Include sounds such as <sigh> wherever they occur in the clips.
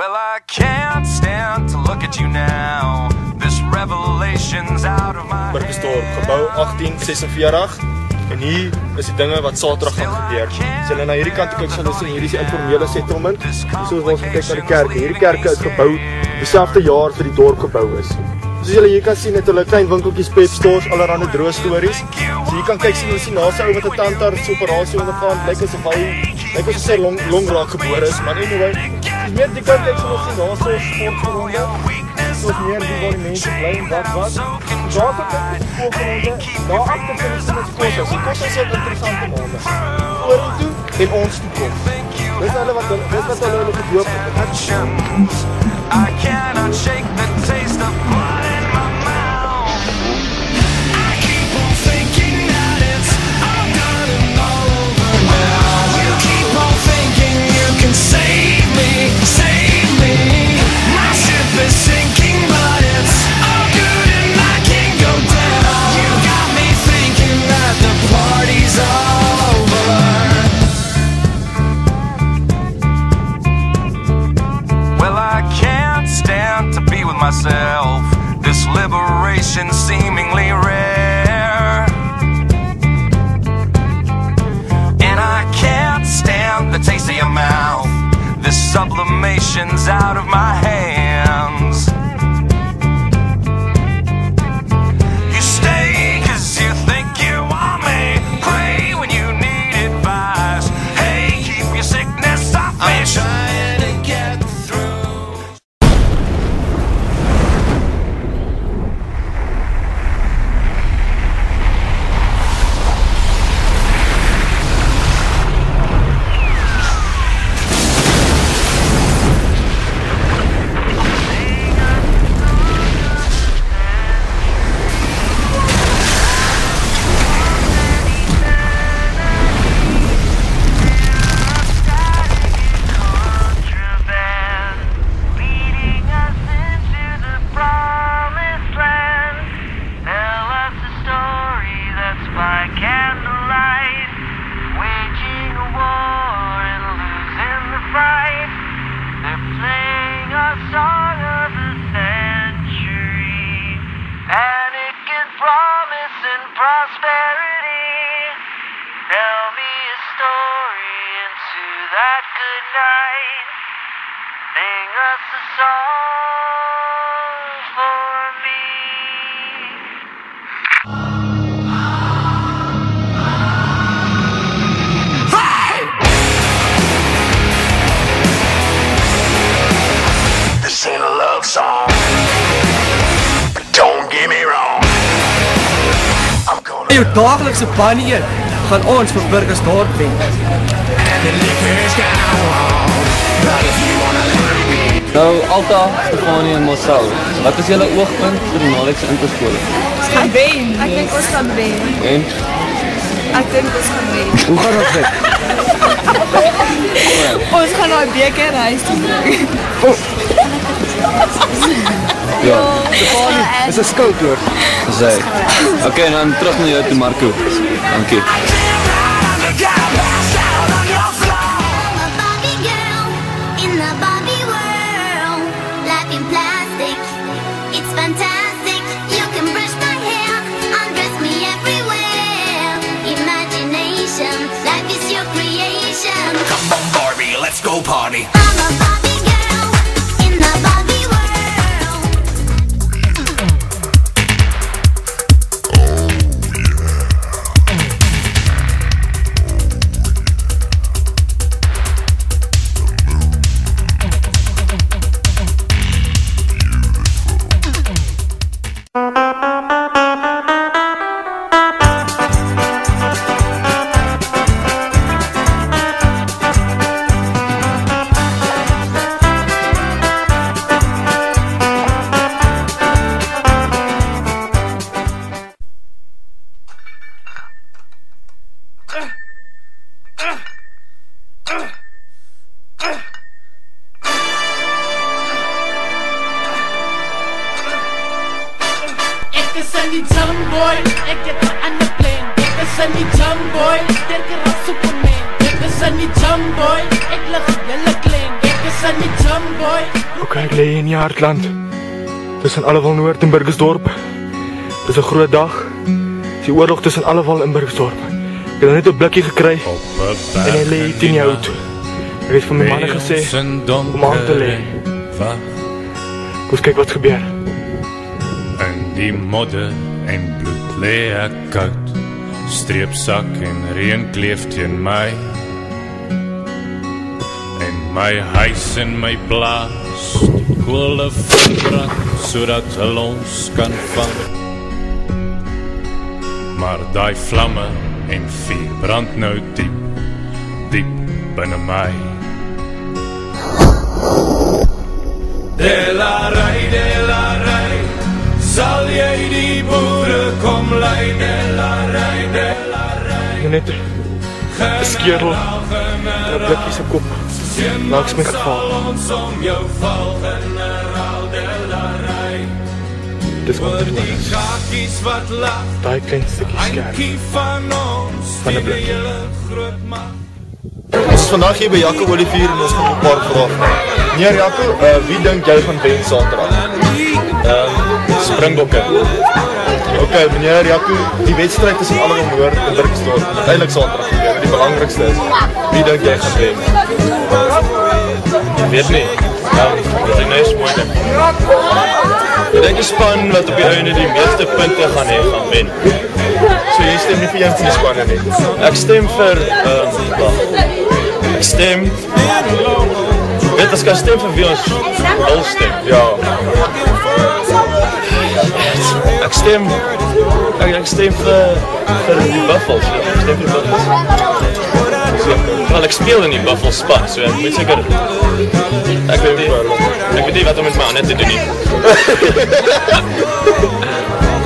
Well, I can't stand to look at you now. This revelation's out of my head. Burgestor, gebouw 1846. En hier is die dinge wat Saterdag gaan gebeur. As jy nou na hierdie kant kyk, sal jy sien hierdie is 'n informele settlement. Dis soos ons kyk na die kerk. Hierdie kerk is gebou dieselfde jaar vir die dorp gebou is. Soos julle hier kan sien, het hulle klein winkeltjies, pet stores, allerlei droë stories. So jy kan kyk sien ons sien na sy ou met 'n tantar operasie ondergaan. Lyk asof hy lyk asof hy long long raak gebore is, maar anyway, de I cannot shake the taste of blood in my mouth I keep on thinking that it's all done and all over now You keep on thinking you can say this liberation seemingly rare. And I can't stand the taste of your mouth. This sublimation's out of my hands. tonight. Sing us a song for me. Hey! This ain't a love song. Die daglikse baan hier gaan ons vir Burgersdorp wen. Nou, Alta, Stefanie en Marcel, wat is jullie oogpunt voor de Nordics Interscore? Ik denk dat we gaan winnen. En? Ik denk dat we gaan winnen. Hoe gaat dat weg? Ons gaan naar Beke en hij is te druk. Ja, Stefanie, is een scout hoor. Zij. Oké, okay, dan terug naar jou toe, Marco. Dank je. Let's go party. jump boy, ek lig julle klem. Ek is in die jump boy. Hoe kan ek lê in die hartland? Dis in alle wal noord in Burgersdorp. Dis 'n groot dag. Dis die oorlog tussen alle wal in Burgersdorp. Ek het nou net 'n blikkie gekry. En hy lê teen jou toe. Ek het vir my manne gesê, kom aan te lê. Kus kyk wat gebeur. In die modder en bloed lê ek koud. Streepsak en reën kleef teen my. My huis en my plaas Die koole verbrak So dat ons kan vang Maar die vlamme en vier Brand nou diep Diep binnen my De la rai, de la rai Sal jy die boere kom lei De la rai, de la rai Net Skerel Een blikkie sy kop Maaks my geval om jou val generaal delarai. Dis wat die er kakies wat lag. Daai klein stukkie skerp. Van 'n hele groot man. Ons vandag hier by Jakkie Olivier en ons gaan 'n paar vrae vra. Meneer Jakkie, uh, wie dink jy gaan wen Saterdag? Ehm uh, Springbokke. OK, meneer Jakkie, die wedstryd tussen almal en hoor, dit werk staan. Eilik Saterdag gebeur, die belangrikste is. Wie dink jy gaan wen? weet nie. Ja, dit is moeilik. Ek dink die span wat op die einde die meeste punte gaan hê, gaan wen. So hier stem nie vir een van die spanne nie. Ek stem vir ehm um, ek stem Dit is kaste vir wie ons wil stem. Ja. Ek stem Ek stem vir vir die buffels. Ja. Ek stem vir die buffels. Wel, ik speelde niet buffel spat, zo moet zeker. Ik weet niet Ik weet niet wat om met mij net te doen.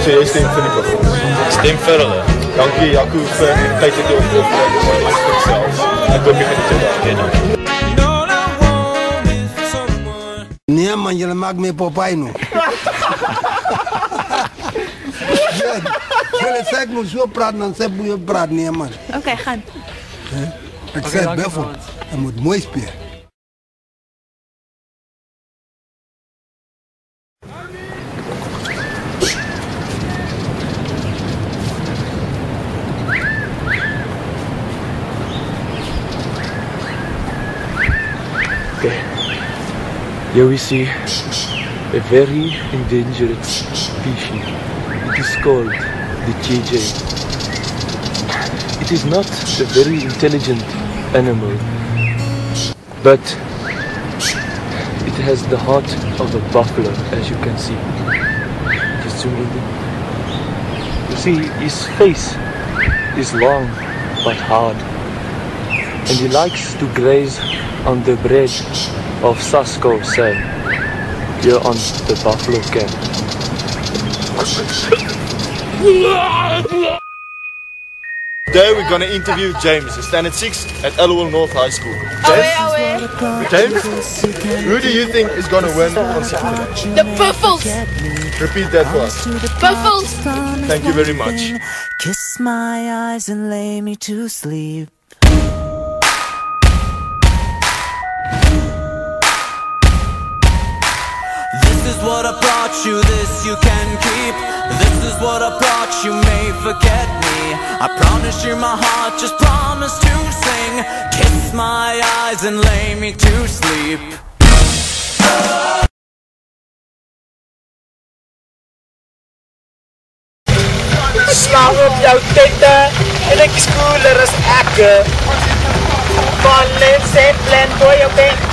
Zo, jij stemt voor die buffel. Stem vir hulle. Dankie Jaco vir die tyd wat jy op op het. Ek hoop jy geniet dit. Dankie. Nee man, jy maak my popay nou. Ja, jy lê sê ek moet so praat dan sê moet jy nee man. Okay, gaan. Huh? Ik zei I'm with moet mooi spelen. Here we see a very endangered species. It is called the JJ it is not a very intelligent animal, but it has the heart of a buffalo, as you can see. Just zoom in. You see, his face is long but hard, and he likes to graze on the bridge of Sasko Sen, here on the buffalo camp. <laughs> Today we're gonna interview James, standard six at Aliwal North High School. James, oh, away, oh, away. James, who do you think is gonna win on Saturday? The Buffles. Repeat that for us. Buffles. Thank you very much. Kiss my eyes and lay me to sleep. what I brought you, this you can keep. This is what I brought you, may forget I promise you my heart, just promise to sing Kiss my eyes and lay me to sleep oh. Slaan op jouw titten en ik er is cooler als Akke. Van lips en plan voor je bent.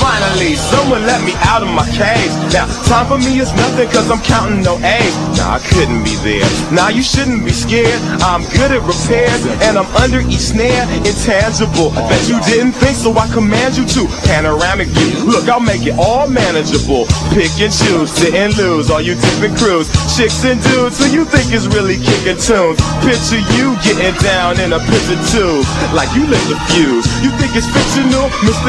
Finally, someone let me out of my cage. Now, time for me is nothing cause I'm counting no A's. Nah, I couldn't be there. Nah, you shouldn't be scared. I'm good at repairs and I'm under each snare. Intangible. I bet you didn't think so I command you to. Panoramic view. Look, I'll make it all manageable. Pick and choose, sit and lose. All you different crews, chicks and dudes who you think is really kicking tunes. Picture you getting down in a prison tube. Like you lit the fuse. You think it's fictional, Mr.